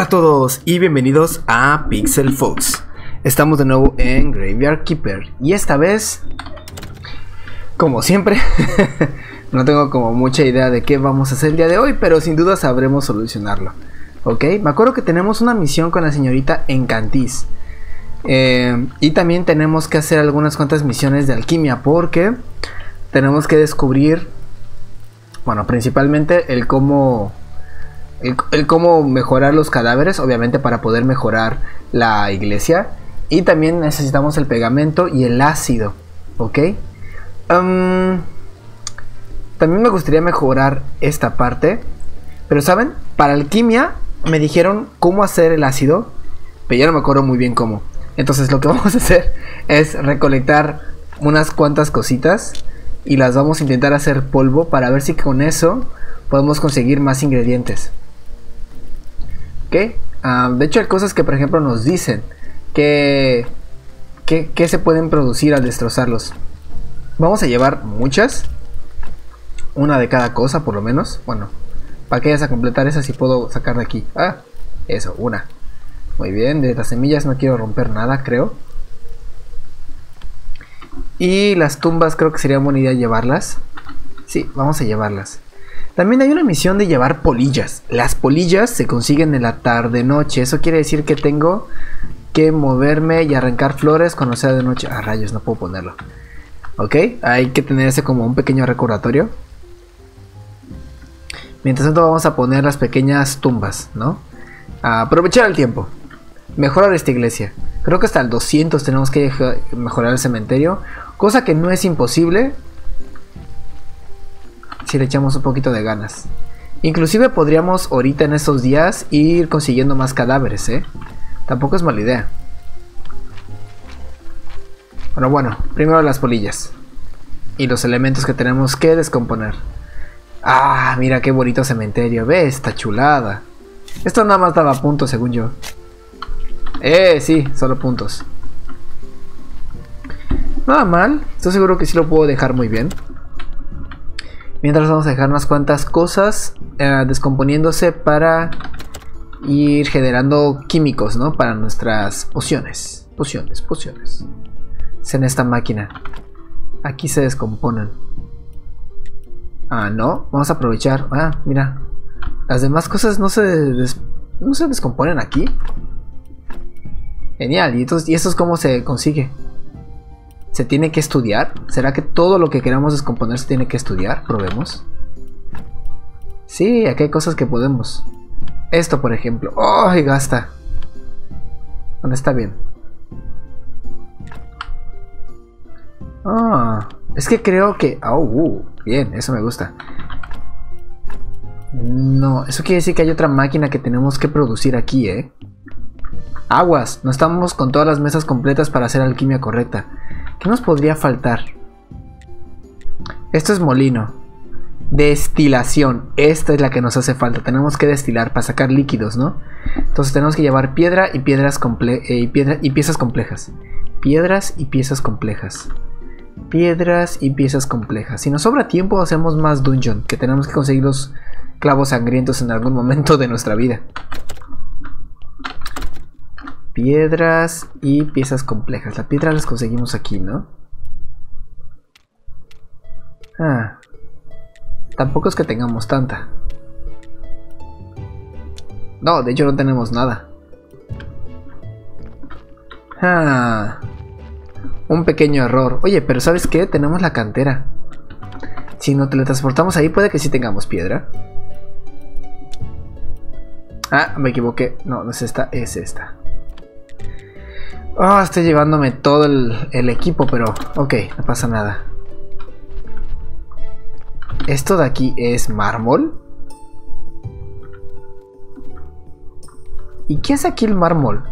Hola a todos y bienvenidos a Pixel Fox. Estamos de nuevo en Graveyard Keeper y esta vez, como siempre, no tengo como mucha idea de qué vamos a hacer el día de hoy, pero sin duda sabremos solucionarlo. Ok, me acuerdo que tenemos una misión con la señorita Encantis. Eh, y también tenemos que hacer algunas cuantas misiones de alquimia porque tenemos que descubrir, bueno, principalmente el cómo el, cómo mejorar los cadáveres, obviamente para poder mejorar la iglesia. Y también necesitamos el pegamento y el ácido, ¿ok? también me gustaría mejorar esta parte. Pero saben, para alquimia me dijeron cómo hacer el ácido, pero ya no me acuerdo muy bien cómo. Entonces lo que vamos a hacer es recolectar unas cuantas cositas y las vamos a intentar hacer polvo para ver si con eso podemos conseguir más ingredientes. Ah, de hecho hay cosas que por ejemplo nos dicen que, que, se pueden producir al destrozarlos. Vamos a llevar muchas. Una de cada cosa por lo menos. Bueno, para que a completar esa si puedo sacar de aquí. Ah, eso, una. Muy bien, de las semillas no quiero romper nada, creo. Y las tumbas creo que sería buena idea llevarlas. Sí, vamos a llevarlas. También hay una misión de llevar polillas. Las polillas se consiguen en la tarde-noche. Eso quiere decir que tengo que moverme y arrancar flores cuando sea de noche. Ah, rayos, no puedo ponerlo. Ok, hay que tener ese como un pequeño recordatorio. Mientras tanto vamos a poner las pequeñas tumbas, ¿no? aprovechar el tiempo. Mejorar esta iglesia. Creo que hasta el 200 tenemos que mejorar el cementerio. Cosa que no es imposible si le echamos un poquito de ganas. Inclusive podríamos ahorita en estos días ir consiguiendo más cadáveres, ¿eh? Tampoco es mala idea. Pero bueno, primero las polillas. Y los elementos que tenemos que descomponer. Ah, mira qué bonito cementerio. Ve esta chulada. Esto nada más daba puntos según yo. Eh, sí, solo puntos. Nada mal. Estoy seguro que sí lo puedo dejar muy bien. Mientras vamos a dejar unas cuantas cosas eh, descomponiéndose para ir generando químicos, ¿no? Para nuestras pociones. Pociones, pociones. Es en esta máquina. Aquí se descomponen. Ah, no. Vamos a aprovechar. Ah, mira. Las demás cosas no se, no se descomponen aquí. Genial. ¿Y, entonces, ¿Y es cómo se consigue? ¿Se tiene que estudiar? ¿Será que todo lo que queramos descomponer se tiene que estudiar? Probemos. Sí, aquí hay cosas que podemos. Esto, por ejemplo. ¡Ay, gasta! ¿Dónde está bien? Ah, es que creo que... Oh, uh, bien, eso me gusta. No, eso quiere decir que hay otra máquina que tenemos que producir aquí, ¿eh? Aguas, no estamos con todas las mesas completas para hacer alquimia correcta. ¿Qué nos podría faltar? Esto es molino. Destilación. Esta es la que nos hace falta. Tenemos que destilar para sacar líquidos, ¿no? Entonces tenemos que llevar piedra y piedras comple eh, y, y piezas complejas. Piedras y piezas complejas. Piedras y piezas complejas. Si nos sobra tiempo, hacemos más dungeon. Que tenemos que conseguir los clavos sangrientos en algún momento de nuestra vida. Piedras y piezas complejas. La piedra las conseguimos aquí, ¿no? Ah. Tampoco es que tengamos tanta. No, de hecho no tenemos nada. Ah. Un pequeño error. Oye, pero ¿sabes qué? Tenemos la cantera. Si no teletransportamos ahí, puede que sí tengamos piedra. Ah, me equivoqué. No, no es esta, es esta. Oh, estoy llevándome todo el, equipo, pero ok, no pasa nada. ¿Esto de aquí es mármol? ¿Y qué hace aquí el mármol?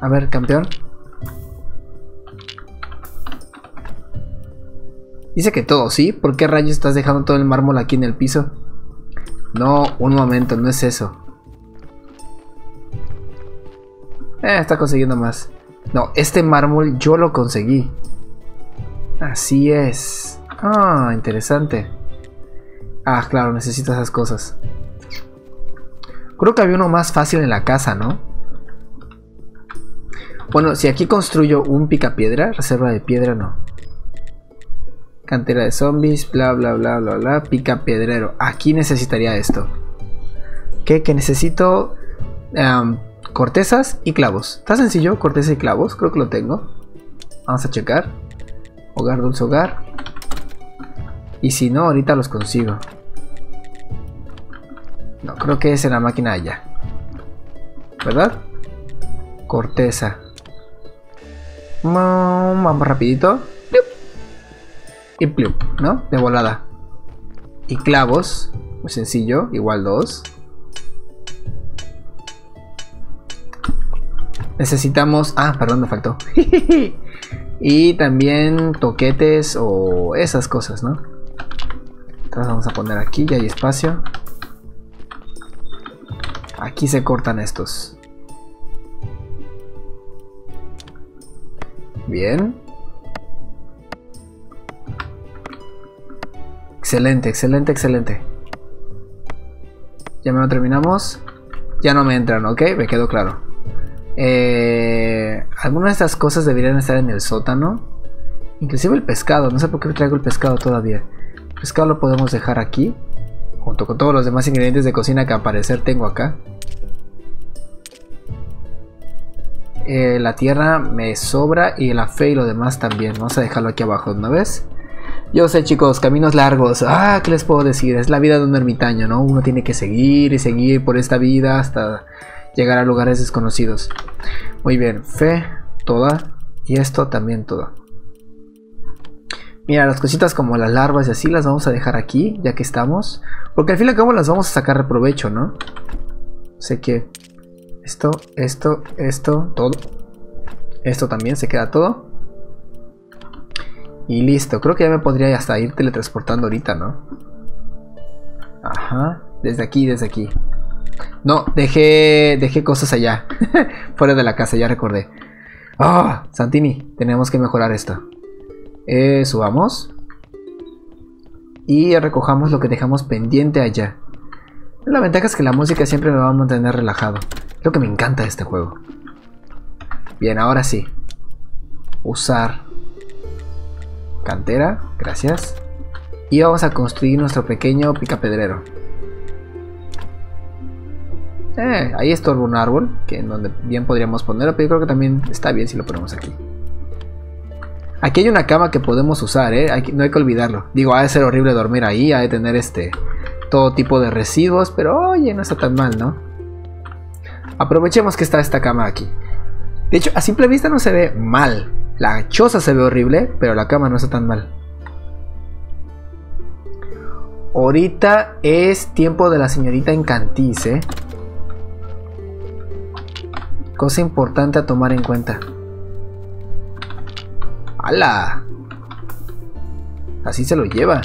A ver, campeón. Dice que todo, ¿sí? ¿Por qué rayos estás dejando todo el mármol aquí en el piso? No, un momento, no es eso. Eh, está consiguiendo más. No, este mármol yo lo conseguí. Así es. Ah, interesante. Ah, claro, necesito esas cosas. Creo que había uno más fácil en la casa, ¿no? Bueno, si aquí construyo un picapiedra, reserva de piedra no. Cantera de zombies, bla bla bla bla bla, pica piedrero. Aquí necesitaría esto. ¿Qué? Que necesito cortezas y clavos. Está sencillo, corteza y clavos, creo que lo tengo. Vamos a checar. Hogar, dulce hogar. Y si no, ahorita los consigo. No, creo que es en la máquina allá. ¿Verdad? Corteza. Vamos rapidito. Y plup, ¿no? De volada. Y clavos. Muy sencillo. Igual dos. Necesitamos... Ah, perdón, me faltó. y también toquetes o esas cosas, ¿no? Entonces vamos a poner aquí, ya hay espacio. Aquí se cortan estos. Bien. Excelente, excelente, excelente. Ya me lo terminamos. Ya no me entran, ¿ok? Me quedó claro. Eh, algunas de estas cosas deberían estar en el sótano. Inclusive el pescado. No sé por qué traigo el pescado todavía. El pescado lo podemos dejar aquí. Junto con todos los demás ingredientes de cocina que al parecer tengo acá. Eh, la tierra me sobra y la fe y lo demás también. Vamos a dejarlo aquí abajo una vez. Yo sé chicos, caminos largos. Ah, ¿qué les puedo decir? Es la vida de un ermitaño, ¿no? Uno tiene que seguir y seguir por esta vida hasta llegar a lugares desconocidos. Muy bien, fe, toda. Y esto también toda. Mira, las cositas como las larvas y así las vamos a dejar aquí, ya que estamos. Porque al fin y al cabo las vamos a sacar de provecho, ¿no? Sé que esto, esto, esto, todo. Esto también se queda todo. Y listo, creo que ya me podría hasta ir teletransportando ahorita, ¿no? Ajá, desde aquí, desde aquí. No, dejé, dejé cosas allá, fuera de la casa, ya recordé. ¡Ah! Santini, tenemos que mejorar esto. Eh, subamos. Y recojamos lo que dejamos pendiente allá. La ventaja es que la música siempre me va a mantener relajado. Lo que me encanta de este juego. Bien, ahora sí. Usar cantera, gracias. Y vamos a construir nuestro pequeño picapedrero. Eh, ahí estorba un árbol, que en donde bien podríamos ponerlo, pero yo creo que también está bien si lo ponemos aquí. Aquí hay una cama que podemos usar, ¿eh? no hay que olvidarlo. Digo, ha de ser horrible dormir ahí, ha de tener este todo tipo de residuos, pero oye, no está tan mal, ¿no? Aprovechemos que está esta cama aquí. De hecho, a simple vista no se ve mal. La choza se ve horrible, pero la cama no está tan mal. Ahorita es tiempo de la señorita Encantice. ¿eh? Cosa importante a tomar en cuenta. ¡Hala! Así se lo lleva.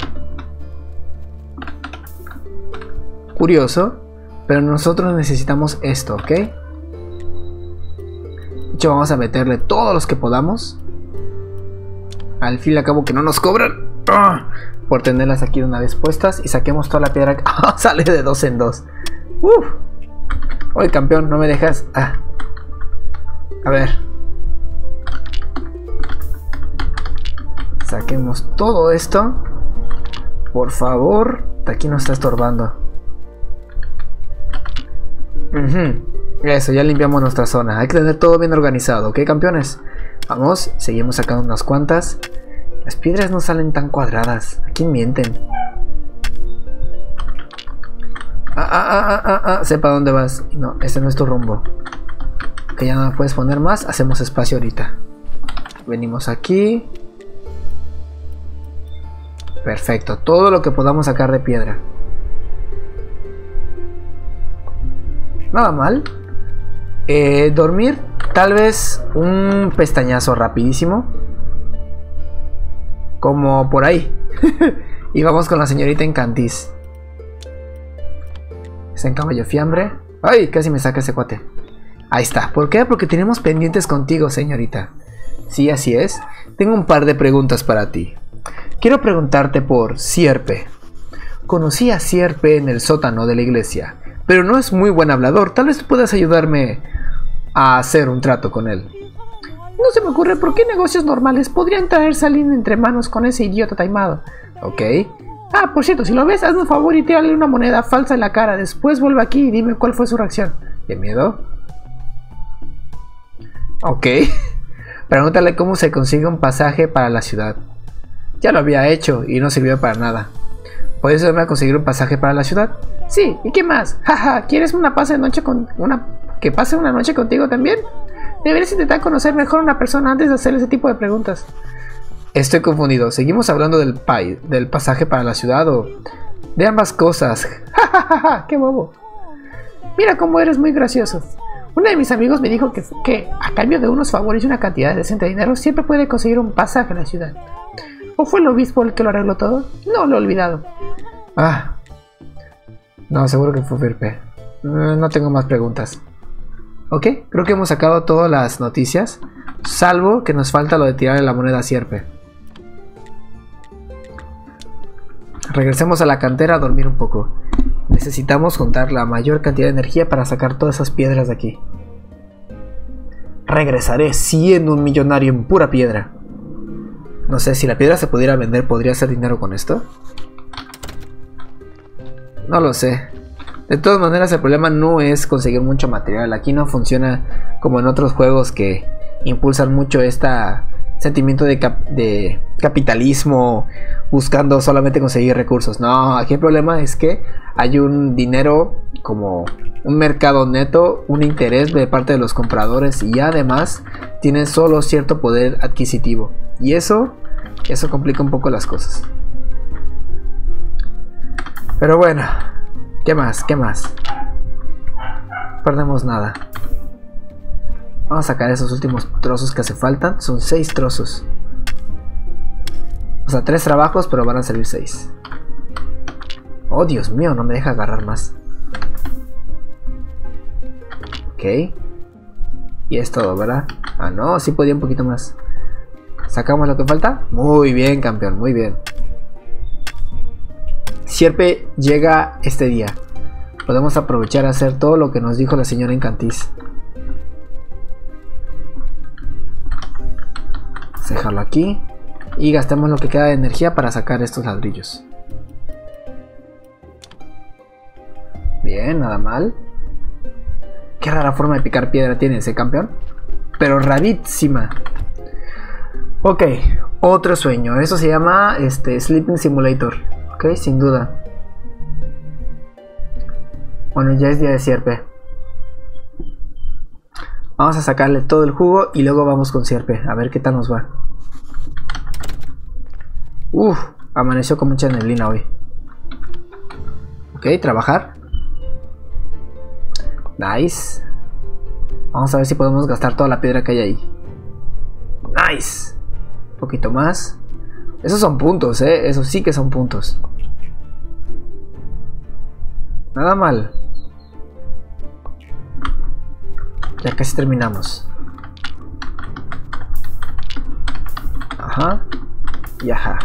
Curioso, pero nosotros necesitamos esto, ¿ok? De hecho, vamos a meterle todos los que podamos. Al fin y al cabo que no nos cobran. ¡Ah! Por tenerlas aquí de una vez puestas. Y saquemos toda la piedra. ¡Ah! Sale de dos en dos. ¡Uf! Oye, campeón, no me dejas. Ah. A ver. Saquemos todo esto. Por favor. Aquí nos está estorbando. Eso, ya limpiamos nuestra zona. Hay que tener todo bien organizado, ¿ok, campeones? Vamos, seguimos sacando unas cuantas. Las piedras no salen tan cuadradas. ¿A quién mienten? Ah, ah, ah, ah, ah, ah. Sepa dónde vas. No, ese no es tu rumbo. Que ya no puedes poner más. Hacemos espacio ahorita. Venimos aquí. Perfecto. Todo lo que podamos sacar de piedra. Nada mal. Eh, dormir. Tal vez un pestañazo rapidísimo. Como por ahí. y vamos con la señorita Encantis. Está en caballo fiambre. ¡Ay! Casi me saca ese cuate. Ahí está. ¿Por qué? Porque tenemos pendientes contigo, señorita. Sí, así es. Tengo un par de preguntas para ti. Quiero preguntarte por Sierpe. Conocí a Sierpe en el sótano de la iglesia. pero no es muy buen hablador. Tal vez puedas ayudarme a hacer un trato con él. No se me ocurre por qué negocios normales podrían traer saliendo entre manos con ese idiota taimado. Ok. Ah, por cierto, si lo ves, hazme un favor y tírale una moneda falsa en la cara. Después vuelve aquí y dime cuál fue su reacción. ¿Qué miedo? Ok. Pregúntale cómo se consigue un pasaje para la ciudad. Ya lo había hecho y no sirvió para nada. ¿Puedes ayudarme a conseguir un pasaje para la ciudad? Sí, ¿y qué más? Jaja, ¿quieres una pase noche con una que pase una noche contigo también? Deberías intentar conocer mejor a una persona antes de hacer ese tipo de preguntas. Estoy confundido. ¿Seguimos hablando del, del pasaje para la ciudad o de ambas cosas? ¡Ja, qué bobo! Mira cómo eres muy gracioso. Uno de mis amigos me dijo que, a cambio de unos favores y una cantidad decente de dinero, siempre puede conseguir un pasaje a la ciudad. ¿O fue el obispo el que lo arregló todo? No, lo he olvidado. Ah. No, seguro que fue Firpe. Eh, no tengo más preguntas. Ok, creo que hemos sacado todas las noticias. Salvo que nos falta lo de tirarle la moneda a Sierpe. Regresemos a la cantera a dormir un poco. Necesitamos juntar la mayor cantidad de energía para sacar todas esas piedras de aquí. Regresaré siendo un millonario en pura piedra. No sé, si la piedra se pudiera vender, ¿podría hacer dinero con esto? No lo sé. De todas maneras, el problema no es conseguir mucho material. Aquí no funciona como en otros juegos que impulsan mucho este sentimiento de, de, capitalismo buscando solamente conseguir recursos. No, aquí el problema es que hay un dinero como un mercado neto, un interés de parte de los compradores y además tienen solo cierto poder adquisitivo. Y eso, eso complica un poco las cosas. Pero bueno, ¿qué más? ¿Qué más? perdemos nada. Vamos a sacar esos últimos trozos que hace faltan. Son seis trozos. O sea, tres trabajos, pero van a salir seis. Oh, Dios mío, no me deja agarrar más. Ok. Y es todo, ¿verdad? Ah, no, sí podía un poquito más. ¿Sacamos lo que falta? Muy bien, campeón, muy bien. Sierpe llega este día. Podemos aprovechar a hacer todo lo que nos dijo la señora Encantis. Dejarlo aquí. Y gastemos lo que queda de energía para sacar estos ladrillos. Bien, nada mal. Qué rara forma de picar piedra tiene ese campeón. Pero rarísima. Ok, otro sueño. Eso se llama este, Sleeping Simulator. Ok, sin duda. Bueno, ya es día de sierpe. Vamos a sacarle todo el jugo y luego vamos con sierpe. A ver qué tal nos va. Uf, amaneció con mucha neblina hoy. Ok, trabajar. Nice. Vamos a ver si podemos gastar toda la piedra que hay ahí. Nice. Un poquito más. Esos son puntos, ¿eh? Esos sí que son puntos. Nada mal. Ya casi terminamos. Ajá. Y ajá.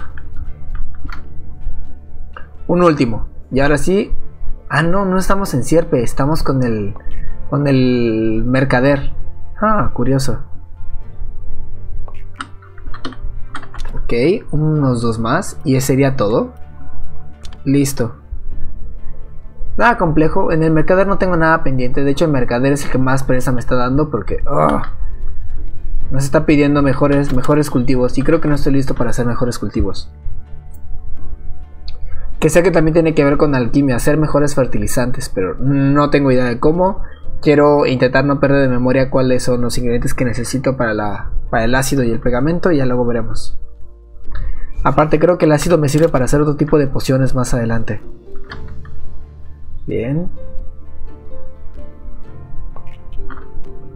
Un último. Y ahora sí. Ah, no, no estamos en Sierpe. Estamos con el. Con el mercader. Ah, curioso. Ok, unos dos más. Y ese sería todo. Listo. Nada complejo. En el mercader no tengo nada pendiente. De hecho, el mercader es el que más pereza me está dando porque. Oh, nos está pidiendo mejores, mejores cultivos. Y creo que no estoy listo para hacer mejores cultivos. Que sé que también tiene que ver con alquimia, hacer mejores fertilizantes, pero no tengo idea de cómo. Quiero intentar no perder de memoria cuáles son los ingredientes que necesito para, la, para el ácido y el pegamento y ya luego veremos. Aparte creo que el ácido me sirve para hacer otro tipo de pociones más adelante. Bien.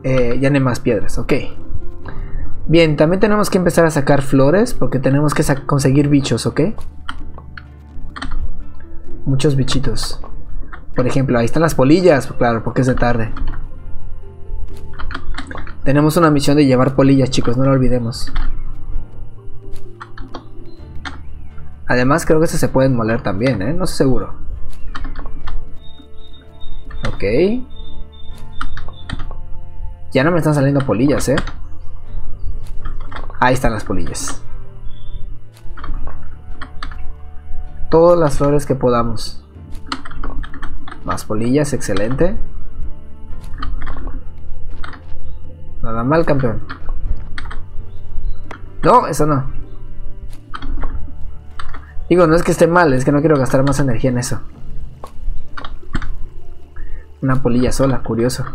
Eh, ya no hay más piedras, ok. Bien, también tenemos que empezar a sacar flores porque tenemos que conseguir bichos, ¿ok? muchos bichitos. Por ejemplo, ahí están las polillas, claro, porque es de tarde. Tenemos una misión de llevar polillas, chicos, no lo olvidemos. Además, creo que se pueden moler también, ¿eh? No sé seguro. Ok. Ya no me están saliendo polillas, ¿eh? Ahí están las polillas. Todas las flores que podamos. Más polillas, excelente. Nada mal, campeón. No, eso no. Digo, no es que esté mal, es que no quiero gastar más energía en eso. Una polilla sola, curioso.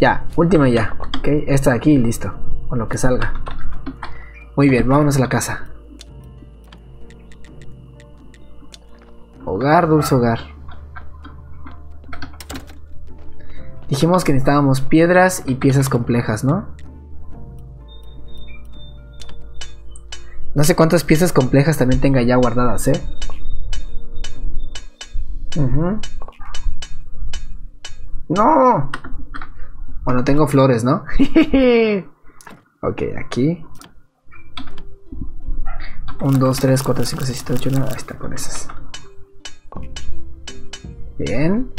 Ya, última ya. Ok, esta de aquí listo. O lo que salga. Muy bien, vámonos a la casa. Hogar, dulce hogar. Dijimos que necesitábamos piedras y piezas complejas, ¿no? No sé cuántas piezas complejas también tenga ya guardadas, ¿eh? ¡No! Bueno, tengo flores, ¿no? ok, aquí. 1, 2, 3, 4, 5, 6, 7, 8, 9. Ahí está con esas. Bien.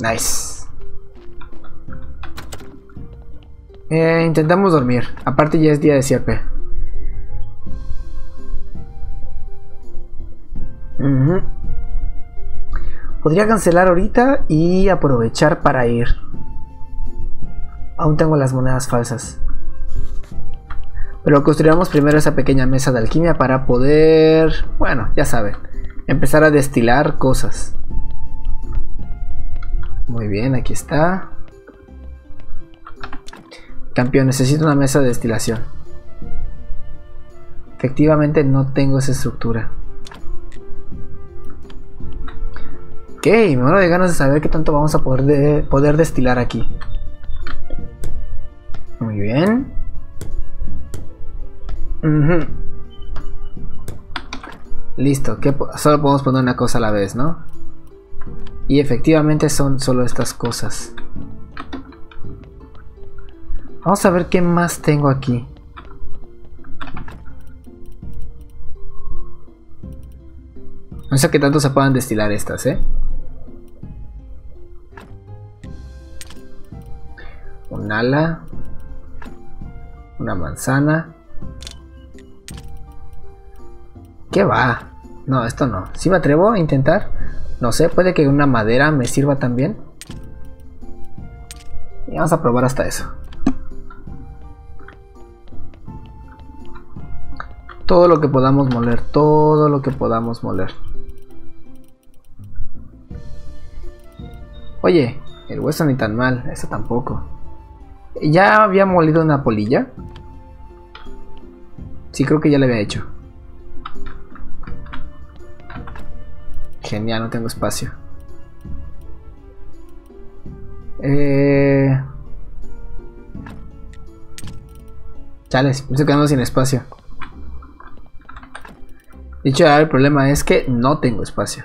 Nice. Eh, intentamos dormir. Aparte ya es día de cierpe. Podría cancelar ahorita y aprovechar para ir. Aún tengo las monedas falsas. Pero construiremos primero esa pequeña mesa de alquimia para poder, bueno, ya saben, empezar a destilar cosas. Muy bien, aquí está. Campeón, necesito una mesa de destilación. Efectivamente no tengo esa estructura. Ok, me muero de ganas de saber qué tanto vamos a poder, poder destilar aquí. Muy bien. Listo, solo podemos poner una cosa a la vez, ¿no? Y efectivamente son solo estas cosas. Vamos a ver qué más tengo aquí. No sé qué tanto se puedan destilar estas, ¿eh? Ala, una manzana. ¿Qué va? No, esto no. Si me atrevo a intentar, no sé, puede que una madera me sirva también. Y vamos a probar hasta eso. Todo lo que podamos moler, todo lo que podamos moler. Oye, el hueso ni tan mal, eso tampoco. ¿Ya había molido una polilla? Sí, creo que ya le había hecho. Genial, no tengo espacio. Eh... Chales, me estoy quedando sin espacio. Dicho, el problema es que no tengo espacio.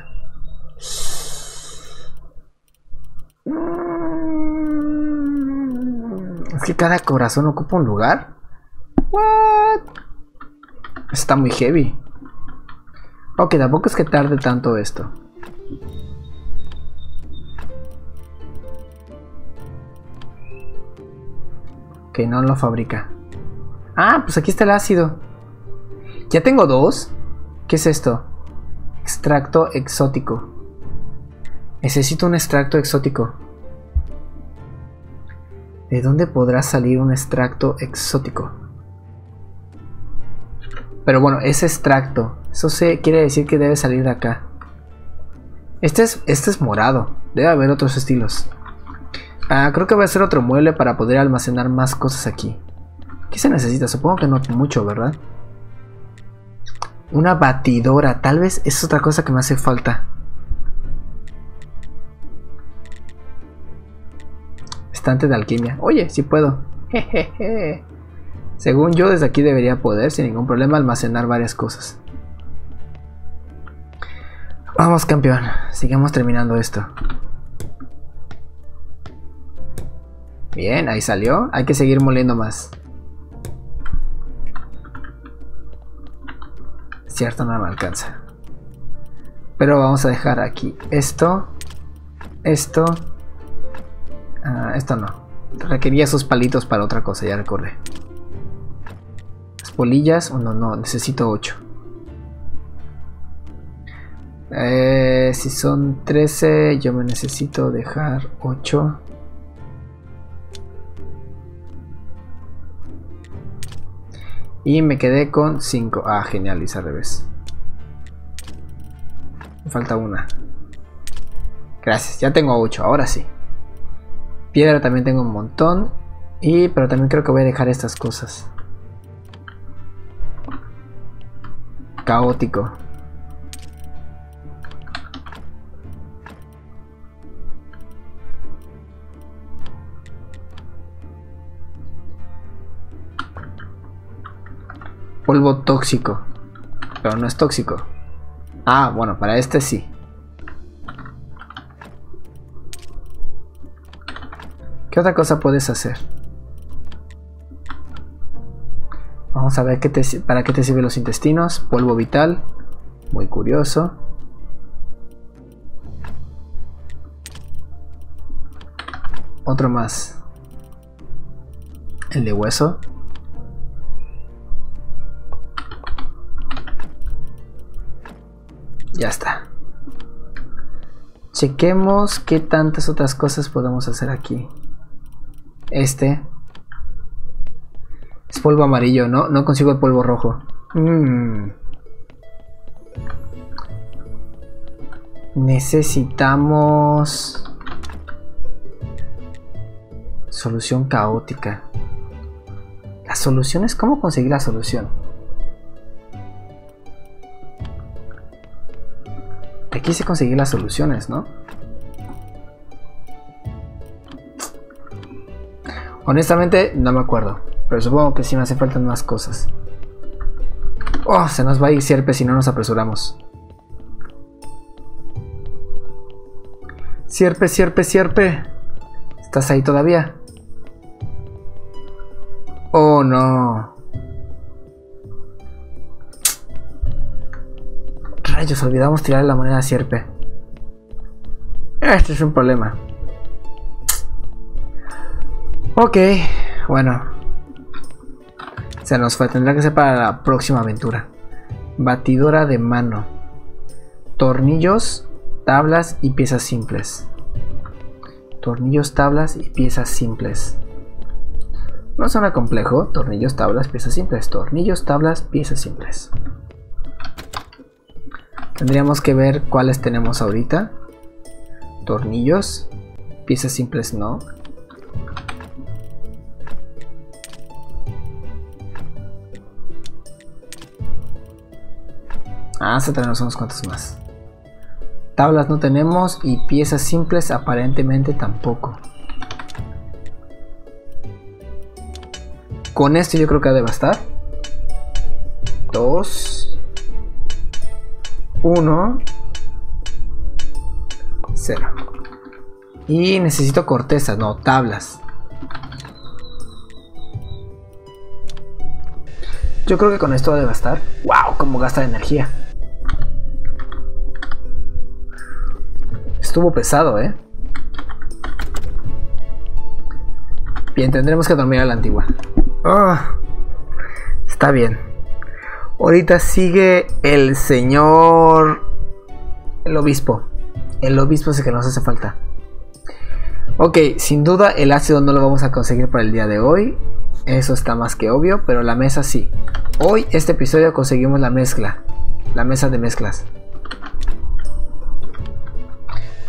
Es que cada corazón ocupa un lugar. What? Está muy heavy. Ok, tampoco es que tarde tanto esto. Ok, no lo fabrica. Ah, pues aquí está el ácido. Ya tengo dos. ¿Qué es esto? Extracto exótico. Necesito un extracto exótico. ¿De dónde podrá salir un extracto exótico? Pero bueno, ese extracto. Eso se quiere decir que debe salir de acá. Este es, este es morado. Debe haber otros estilos. Ah, creo que voy a hacer otro mueble para poder almacenar más cosas aquí. ¿Qué se necesita? Supongo que no mucho, ¿verdad? Una batidora. Tal vez es otra cosa que me hace falta. De alquimia. Oye, si puedo. Según yo, desde aquí debería poder sin ningún problema almacenar varias cosas. Vamos, campeón. Sigamos terminando esto. Bien, ahí salió. Hay que seguir moliendo más. Cierto, no me alcanza. Pero vamos a dejar aquí esto. esto. Ah, esto no. Requería esos palitos para otra cosa, ya recordé. Las polillas, oh, no, no, necesito 8. Eh, si son 13, yo me necesito dejar 8. Y me quedé con 5. Ah, genial, hice al revés. Me falta una. Gracias, ya tengo 8, ahora sí. Piedra también tengo un montón. Y, pero también creo que voy a dejar estas cosas. Caótico. Polvo tóxico. Pero no es tóxico. Ah, bueno, para este sí. ¿Qué otra cosa puedes hacer? Vamos a ver qué para qué te sirven los intestinos. Polvo vital. Muy curioso. Otro más. El de hueso. Ya está. Chequemos qué tantas otras cosas podemos hacer aquí. Este. Es polvo amarillo, ¿no? No consigo el polvo rojo. Mm. Necesitamos... Solución caótica. La solución es cómo conseguir la solución. quise conseguir las soluciones, ¿no? Honestamente, no me acuerdo. Pero supongo que sí me hace falta más cosas. Oh, se nos va a ir Sierpe si no nos apresuramos. Sierpe, Sierpe, Sierpe. ¿Estás ahí todavía? Oh, no. Rayos, olvidamos tirar la moneda sierpe. Este es un problema. Ok, bueno. Se nos fue, tendrá que ser para la próxima aventura. Batidora de mano. Tornillos, tablas y piezas simples. Tornillos, tablas y piezas simples. No suena complejo. Tornillos, tablas, piezas simples. Tornillos, tablas, piezas simples. Tendríamos que ver cuáles tenemos ahorita. Tornillos. Piezas simples no. Ah, se tenemos unos cuantos más. Tablas no tenemos y piezas simples aparentemente tampoco. Con esto yo creo que debe estar. Dos. 1, 0. Y necesito cortezas, no, tablas. Yo creo que con esto debe estar. ¡Wow! Como gasta energía. Estuvo pesado, ¿eh? Bien, tendremos que dormir a la antigua. Ah, está bien. Ahorita sigue el señor... El obispo. El obispo es el que nos hace falta. Ok, sin duda el ácido no lo vamos a conseguir para el día de hoy. Eso está más que obvio, pero la mesa sí. Hoy, este episodio, conseguimos la mezcla. La mesa de mezclas.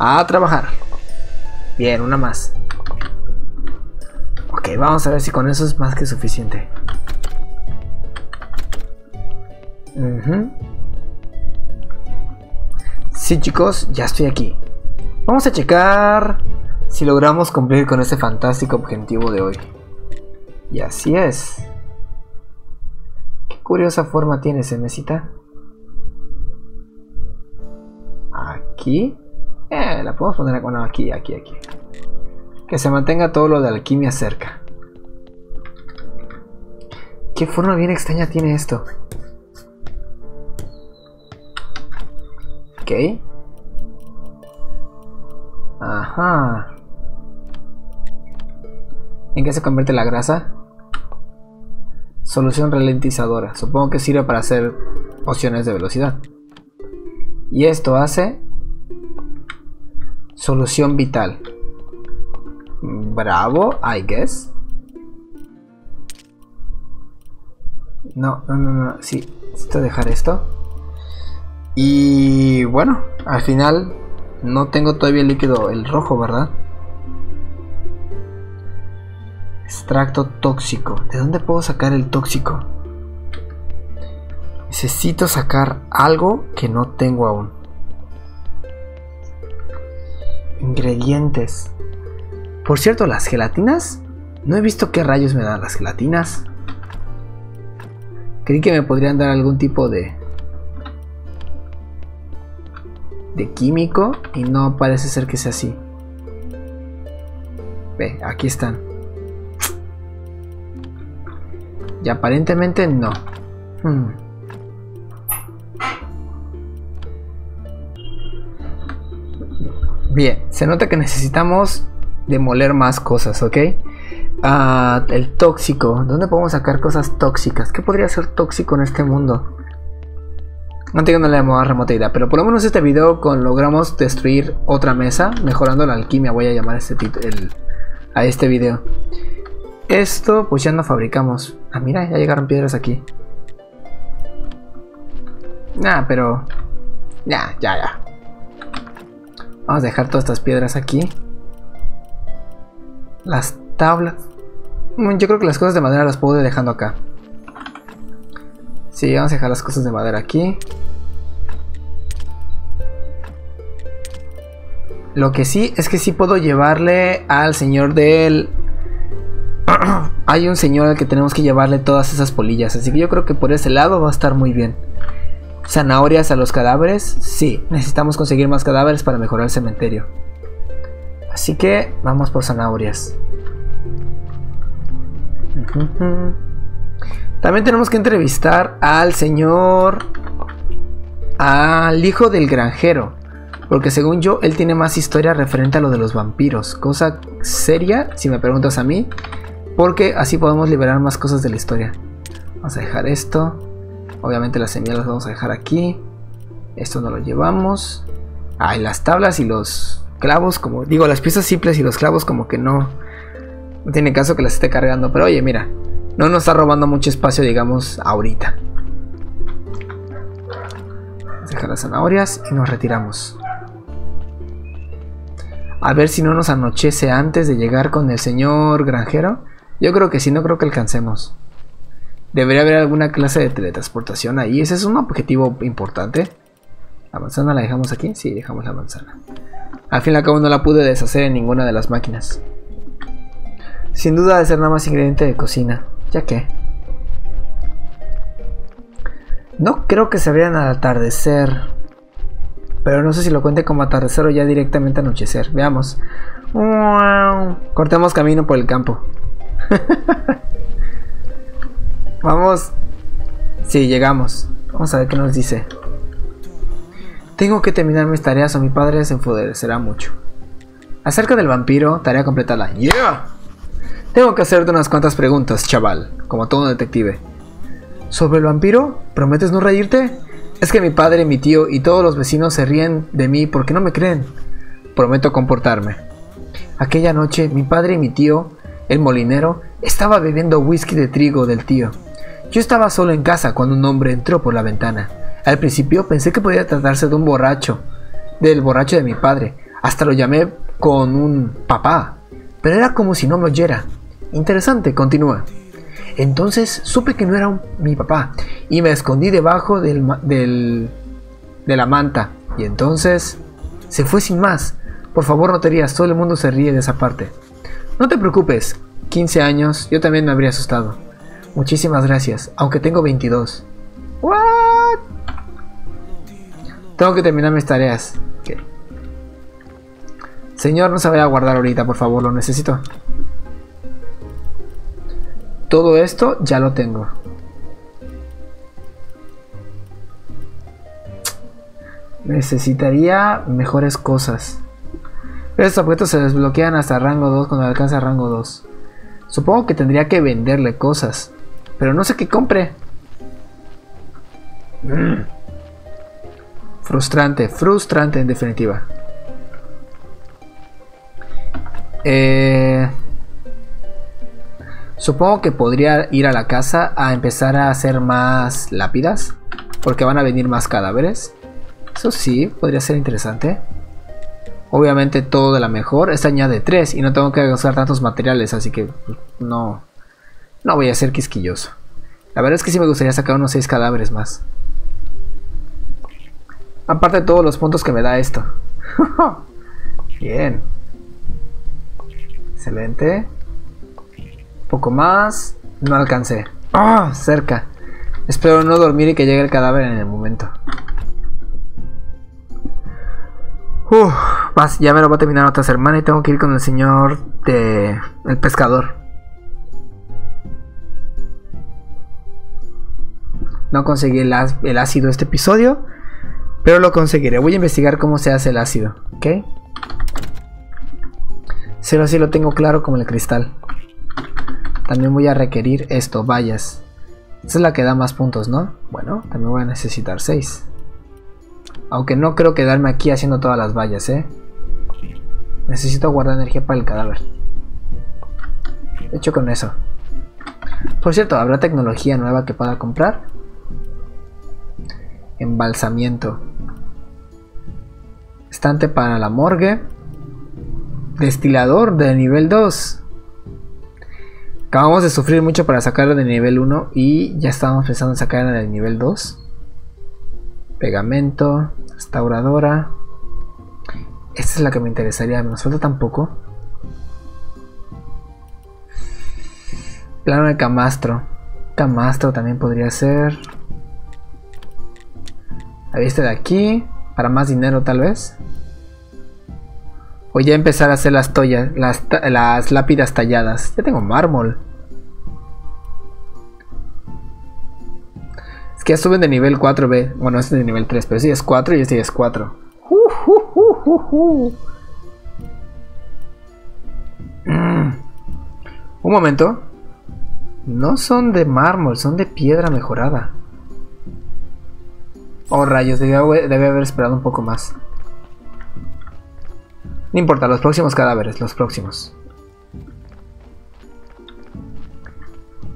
A trabajar. Bien, una más. Ok, vamos a ver si con eso es más que suficiente. Sí chicos, ya estoy aquí. Vamos a checar si logramos cumplir con ese fantástico objetivo de hoy. Y así es. Qué curiosa forma tiene ese mesita. Aquí. Eh, la podemos poner aquí, aquí, aquí. Que se mantenga todo lo de alquimia cerca. Qué forma bien extraña tiene esto. Ok. Ajá. ¿En qué se convierte la grasa? Solución ralentizadora. Supongo que sirve para hacer opciones de velocidad. Y esto hace solución vital. Bravo, I guess. No, no, no, no. Sí, necesito dejar esto. Y bueno, al final no tengo todavía el líquido, el rojo, ¿verdad? Extracto tóxico. ¿De dónde puedo sacar el tóxico? Necesito sacar algo que no tengo aún. Ingredientes. Por cierto, las gelatinas. No he visto qué rayos me dan las gelatinas. Creí que me podrían dar algún tipo de... De químico. Y no parece ser que sea así. Ve, aquí están. Y aparentemente no. Hmm. Bien, se nota que necesitamos demoler más cosas, ¿ok? Ah, el tóxico. ¿Dónde podemos sacar cosas tóxicas? ¿Qué podría ser tóxico en este mundo? No tengo la más remota idea, pero por lo menos este video con logramos destruir otra mesa, mejorando la alquimia, voy a llamar este el, a este video. Esto pues ya no fabricamos. Ah, mira, ya llegaron piedras aquí. Nah, pero... Ya, ya, ya. Vamos a dejar todas estas piedras aquí. Las tablas. Mm, yo creo que las cosas de madera las puedo ir dejando acá. Sí, vamos a dejar las cosas de madera aquí. Lo que sí es que sí puedo llevarle al señor del hay un señor al que tenemos que llevarle todas esas polillas. Así que yo creo que por ese lado va a estar muy bien. ¿Zanahorias a los cadáveres? Sí, necesitamos conseguir más cadáveres para mejorar el cementerio. Así que vamos por zanahorias. También tenemos que entrevistar al señor... Al hijo del granjero. Porque según yo, él tiene más historia referente a lo de los vampiros. Cosa seria, si me preguntas a mí. Porque así podemos liberar más cosas de la historia. Vamos a dejar esto. Obviamente las semillas las vamos a dejar aquí. Esto no lo llevamos. Ah, y las tablas y los clavos, como digo, las piezas simples y los clavos como que no, no tiene caso que las esté cargando. Pero oye, mira, no nos está robando mucho espacio, digamos, ahorita. Vamos a dejar las zanahorias y nos retiramos. A ver si no nos anochece antes de llegar con el señor granjero. Yo creo que sí, no creo que alcancemos. Debería haber alguna clase de teletransportación ahí. Ese es un objetivo importante. ¿La manzana la dejamos aquí? Sí, dejamos la manzana. Al fin y al cabo no la pude deshacer en ninguna de las máquinas. Sin duda de ser nada más ingrediente de cocina. Ya que... No creo que se vean al atardecer. Pero no sé si lo cuente como atardecer o ya directamente anochecer. Veamos. Cortemos camino por el campo. Vamos. Sí, llegamos. Vamos a ver qué nos dice. Tengo que terminar mis tareas o mi padre se enfurecerá mucho. Acerca del vampiro, tarea completada. ¡Yeah! Tengo que hacerte unas cuantas preguntas, chaval, como todo detective. ¿Sobre el vampiro? ¿Prometes no reírte? Es que mi padre, mi tío y todos los vecinos se ríen de mí porque no me creen. Prometo comportarme. Aquella noche, mi padre y mi tío el molinero estaba bebiendo whisky de trigo del tío. Yo estaba solo en casa cuando un hombre entró por la ventana. Al principio pensé que podía tratarse de un borracho, del borracho de mi padre. Hasta lo llamé con un papá, pero era como si no me oyera. Interesante, continúa. Entonces supe que no era mi papá y me escondí debajo del, del, de la manta. Y entonces se fue sin más. Por favor no te rías, todo el mundo se ríe de esa parte. No te preocupes, 15 años, yo también me habría asustado. Muchísimas gracias, aunque tengo 22. ¿What? Tengo que terminar mis tareas. Señor, no se vaya a guardar ahorita, por favor, lo necesito. Todo esto ya lo tengo. Necesitaría mejores cosas. Estos objetos se desbloquean hasta rango 2 cuando alcanza rango 2. Supongo que tendría que venderle cosas. Pero no sé qué compre. Mm. Frustrante, frustrante en definitiva. Eh, supongo que podría ir a la casa a empezar a hacer más lápidas. Porque van a venir más cadáveres. Eso sí, podría ser interesante. Obviamente todo de la mejor. Esta añade 3 y no tengo que usar tantos materiales. Así que pues, no, no voy a ser quisquilloso. La verdad es que sí me gustaría sacar unos 6 cadáveres más. Aparte de todos los puntos que me da esto. Bien. Excelente. Poco más. No alcancé. ¡Ah! cerca. Espero no dormir y que llegue el cadáver en el momento. Uf, ya me lo voy a terminar otra semana y tengo que ir con el señor de el pescador. No conseguí el, ácido este episodio, pero lo conseguiré. Voy a investigar cómo se hace el ácido, ¿ok? Si así lo tengo claro como el cristal. También voy a requerir esto, vallas. Esta es la que da más puntos, ¿no? Bueno, también voy a necesitar 6. Aunque no creo quedarme aquí haciendo todas las vallas, ¿eh? Necesito guardar energía para el cadáver. Hecho con eso. Por cierto, ¿habrá tecnología nueva que pueda comprar? Embalsamiento. Estante para la morgue. Destilador de nivel 2. Acabamos de sufrir mucho para sacarlo de nivel 1 y ya estábamos pensando en sacarlo de nivel 2. Pegamento, restauradora. Esta es la que me interesaría, nos falta tampoco. Plano de camastro. Camastro también podría ser. La vista de aquí. Para más dinero tal vez. O ya empezar a hacer las toallas, las, las lápidas talladas. Ya tengo mármol. Es que ya suben de nivel 4B. Bueno, este es de nivel 3, pero sí es 4 y este es 4. Mm. Un momento. No son de mármol, son de piedra mejorada. Oh rayos, debe haber esperado un poco más. No importa, los próximos cadáveres, los próximos.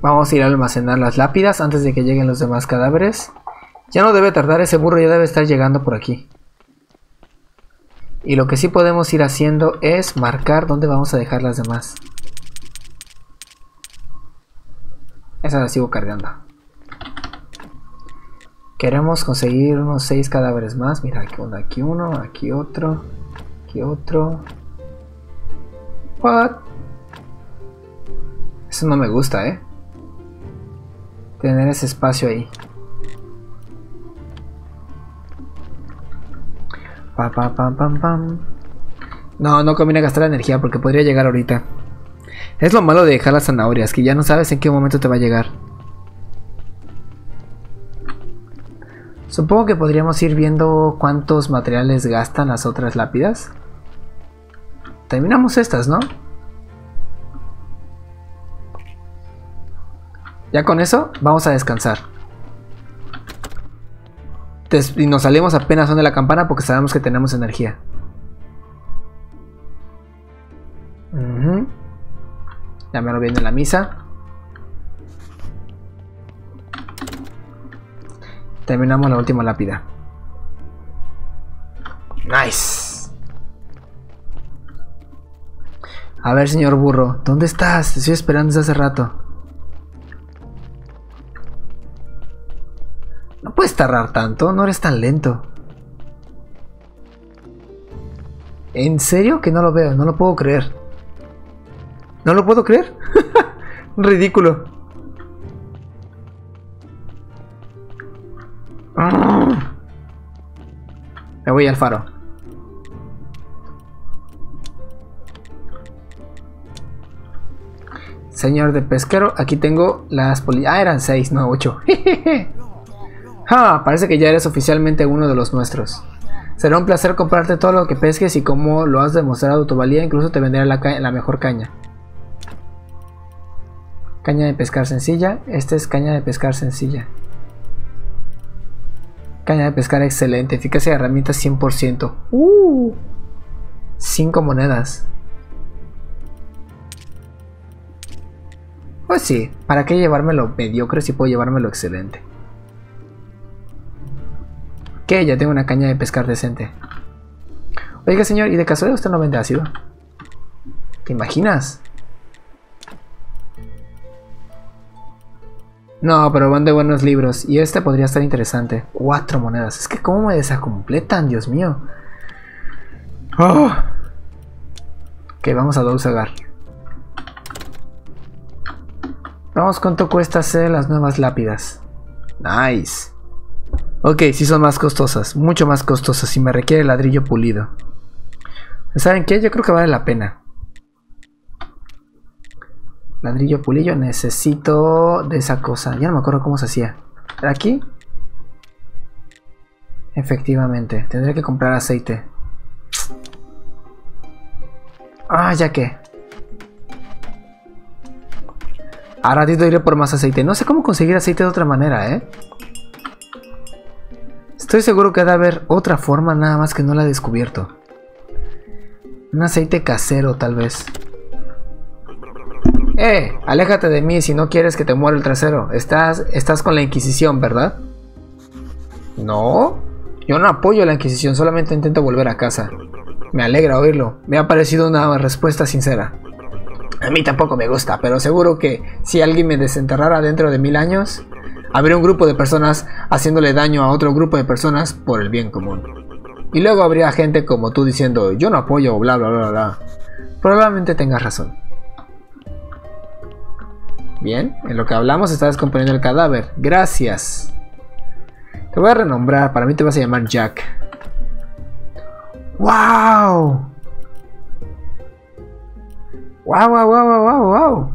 Vamos a ir a almacenar las lápidas antes de que lleguen los demás cadáveres. Ya no debe tardar, ese burro ya debe estar llegando por aquí. Y lo que sí podemos ir haciendo es marcar dónde vamos a dejar las demás. Esa la sigo cargando. Queremos conseguir unos 6 cadáveres más. Mira, aquí uno, aquí uno, aquí otro. Aquí otro. What? Eso no me gusta, ¿eh? Tener ese espacio ahí. Pa, pa, pam, pam, pam. No, no conviene gastar energía porque podría llegar ahorita. Es lo malo de dejar las zanahorias, que ya no sabes en qué momento te va a llegar. Supongo que podríamos ir viendo cuántos materiales gastan las otras lápidas. Terminamos estas, ¿no? Ya con eso vamos a descansar. y nos salimos apenas de la campana porque sabemos que tenemos energía. Ya me lo viene la misa. Terminamos la última lápida. Nice. A ver, señor burro, ¿dónde estás? Te estoy esperando desde hace rato. No puedes tardar tanto, no eres tan lento. ¿En serio que no lo veo? No lo puedo creer. ¿No lo puedo creer? Ridículo. Me voy al faro. Señor de pesquero, aquí tengo las poli... Ah, eran seis, no ocho. ah, parece que ya eres oficialmente uno de los nuestros. Será un placer comprarte todo lo que pesques y como lo has demostrado tu valía, incluso te venderé la, la mejor caña. Caña de pescar sencilla. Esta es caña de pescar sencilla. Caña de pescar excelente. Eficacia de herramientas 100%. Uh, 5 monedas. Pues sí, ¿para qué llevármelo mediocre si puedo llevármelo excelente? ¿Qué? Ya tengo una caña de pescar decente. Oiga, señor, ¿y de casualidad usted no vende ácido? ¿Te imaginas? No, pero vende buenos libros. Y este podría estar interesante. Cuatro monedas. Es que cómo me desacompletan, Dios mío. Oh. Ok, vamos a Dousagar. Vamos, ¿cuánto cuesta hacer las nuevas lápidas? Nice. Ok, sí son más costosas, mucho más costosas y me requiere ladrillo pulido. ¿Saben qué? Yo creo que vale la pena. Ladrillo pulido, necesito de esa cosa. Ya no me acuerdo cómo se hacía. ¿Aquí? Efectivamente, tendré que comprar aceite. Ah, ya que. A ratito iré por más aceite. No sé cómo conseguir aceite de otra manera, ¿eh? Estoy seguro que debe haber otra forma, nada más que no la he descubierto. Un aceite casero, tal vez. ¡Eh! Aléjate de mí si no quieres que te muera el trasero. Estás, estás con la Inquisición, ¿verdad? No. Yo no apoyo la Inquisición, solamente intento volver a casa. Me alegra oírlo. Me ha parecido una respuesta sincera. A mí tampoco me gusta, pero seguro que si alguien me desenterrara dentro de mil años, Habría un grupo de personas haciéndole daño a otro grupo de personas por el bien común. Y luego habría gente como tú diciendo, yo no apoyo, bla, bla, bla, bla. Probablemente tengas razón. Bien, en lo que hablamos está descomponiendo el cadáver. Gracias. Te voy a renombrar, para mí te vas a llamar Jack. ¡Wow! ¡Wow, wow, wow, wow, wow!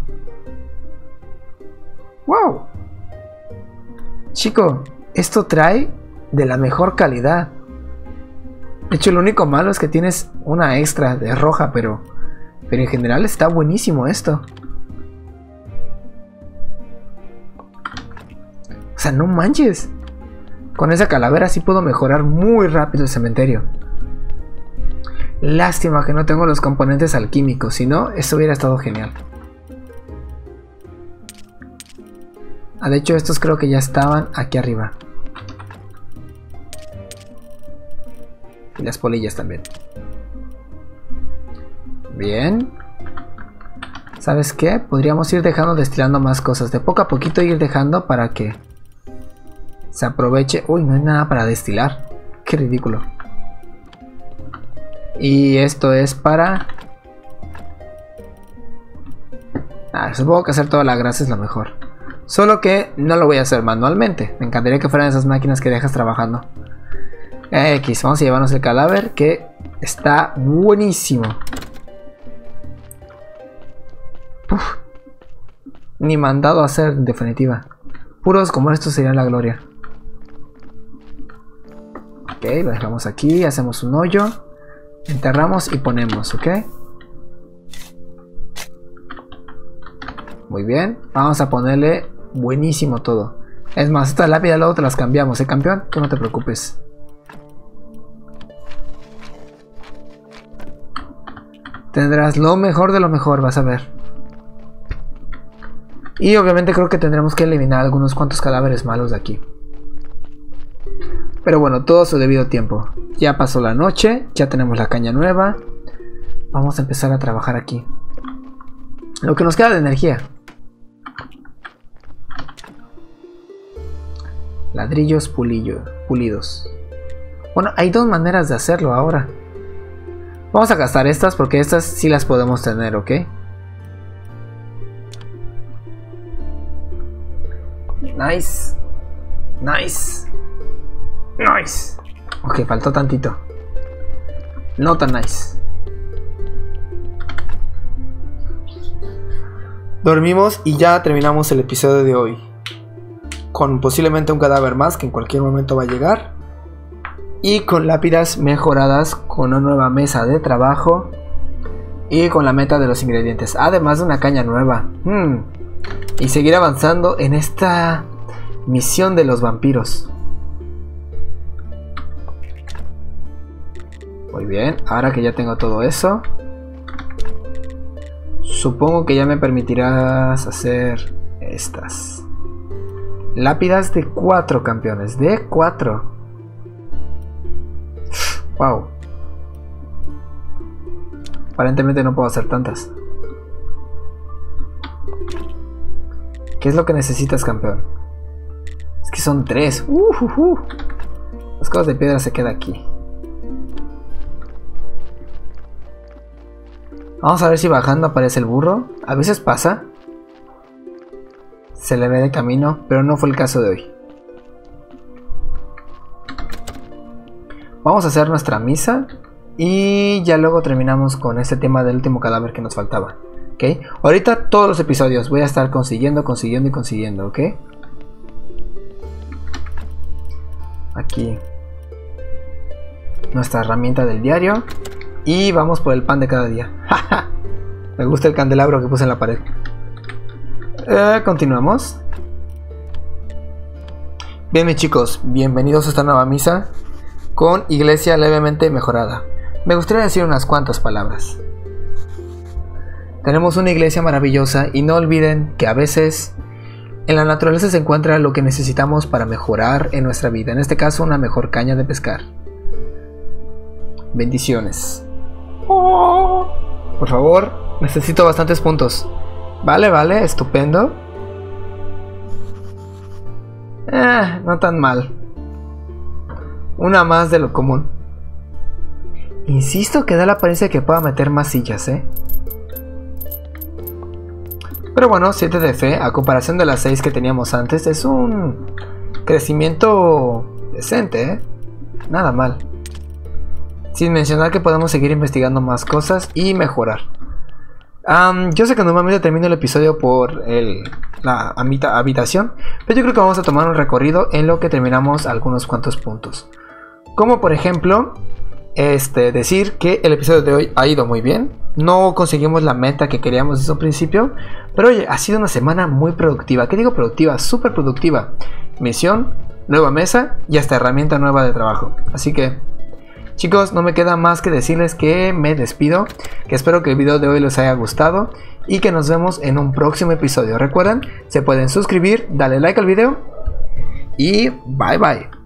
¡Wow! Chico, esto trae de la mejor calidad. De hecho, lo único malo es que tienes una extra de roja, pero, pero en general está buenísimo esto. Sea, no manches. Con esa calavera sí puedo mejorar muy rápido el cementerio. Lástima que no tengo los componentes alquímicos, si no, esto hubiera estado genial. Ah, de hecho estos creo que ya estaban aquí arriba. Y las polillas también. Bien. ¿Sabes qué? Podríamos ir dejando destilando más cosas. De poco a poquito ir dejando para que se aproveche. Uy, no hay nada para destilar. Qué ridículo. Y esto es para... Ah, supongo que hacer toda la grasa es lo mejor. Solo que no lo voy a hacer manualmente. Me encantaría que fueran esas máquinas que dejas trabajando. X, vamos a llevarnos el cadáver que está buenísimo. ni mandado a hacer en definitiva. Puros como estos serían la gloria. Ok, lo dejamos aquí, hacemos un hoyo, enterramos y ponemos, ¿ok? Muy bien, vamos a ponerle buenísimo todo. Es más, estas lápidas luego te las cambiamos, ¿eh, campeón? Tú no te preocupes. Tendrás lo mejor de lo mejor, vas a ver. Y obviamente creo que tendremos que eliminar algunos cuantos cadáveres malos de aquí. Pero bueno, todo su debido tiempo. Ya pasó la noche, ya tenemos la caña nueva. Vamos a empezar a trabajar aquí. Lo que nos queda de energía. Ladrillos pulidos. Bueno, hay dos maneras de hacerlo ahora. Vamos a gastar estas porque estas sí las podemos tener, ¿ok? Nice. Nice. Nice. Ok, faltó tantito. No tan nice. Dormimos y ya terminamos el episodio de hoy con posiblemente un cadáver más que en cualquier momento va a llegar. Y con lápidas mejoradas, con una nueva mesa de trabajo. Y con la meta de los ingredientes. Además de una caña nueva. Hmm. Y seguir avanzando en esta misión de los vampiros. Muy bien, ahora que ya tengo todo eso. Supongo que ya me permitirás hacer estas. Lápidas de 4 campeones. De 4. Wow. Aparentemente no puedo hacer tantas. ¿Qué es lo que necesitas, campeón? Es que son tres. Uh, Las cosas de piedra se queda aquí. Vamos a ver si bajando aparece el burro. A veces pasa. Se le ve de camino, pero no fue el caso de hoy. Vamos a hacer nuestra misa. Y ya luego terminamos con este tema del último cadáver que nos faltaba. Ahorita todos los episodios voy a estar consiguiendo, consiguiendo y consiguiendo. ¿Ok? Aquí. Nuestra herramienta del diario. Y vamos por el pan de cada día. Me gusta el candelabro que puse en la pared. Eh, continuamos. Bien mis chicos, bienvenidos a esta nueva misa con iglesia levemente mejorada. Me gustaría decir unas cuantas palabras. Tenemos una iglesia maravillosa y no olviden que a veces en la naturaleza se encuentra lo que necesitamos para mejorar en nuestra vida, en este caso una mejor caña de pescar. Bendiciones. Por favor, necesito bastantes puntos. Vale, vale, estupendo. Eh, no tan mal. Una más de lo común. Insisto que da la apariencia que pueda meter más sillas, ¿eh? Pero bueno, 7 de fe, a comparación de las 6 que teníamos antes, es un crecimiento decente, ¿eh? Nada mal. Sin mencionar que podemos seguir investigando más cosas y mejorar. yo sé que normalmente termino el episodio por la habitación, pero yo creo que vamos a tomar un recorrido en lo que terminamos algunos cuantos puntos. Como por ejemplo, este, decir que el episodio de hoy ha ido muy bien. No conseguimos la meta que queríamos desde un principio, pero oye, ha sido una semana muy productiva. ¿Qué digo productiva? Súper productiva. Misión, nueva mesa y hasta herramienta nueva de trabajo. Así que Chicos, no me queda más que decirles que me despido, que espero que el video de hoy les haya gustado y que nos vemos en un próximo episodio. Recuerden, se pueden suscribir, darle like al video y bye bye.